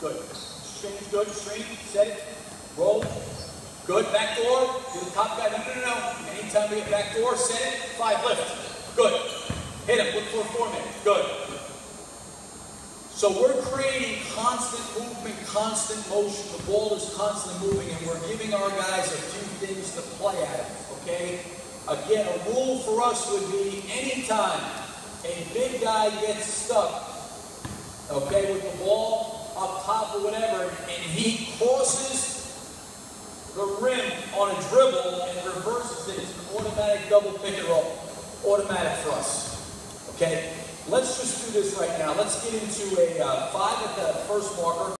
Good. Strange, good. Straight. Set it. Roll. Good. Back door. Do the top guy. No, no, no, no. Anytime we get back door, set it. Five. Lift. Good. Hit him. Look for a four minute. Good. So we're creating constant movement, constant motion. The ball is constantly moving, and we're giving our guys a few things to play at. Okay. Again, a rule for us would be anytime a big guy gets stuck, okay, with the or whatever, and he crosses the rim on a dribble and reverses it, it's an automatic double pick and roll. Automatic for us. Okay? Let's just do this right now. Let's get into a uh, five at the first marker.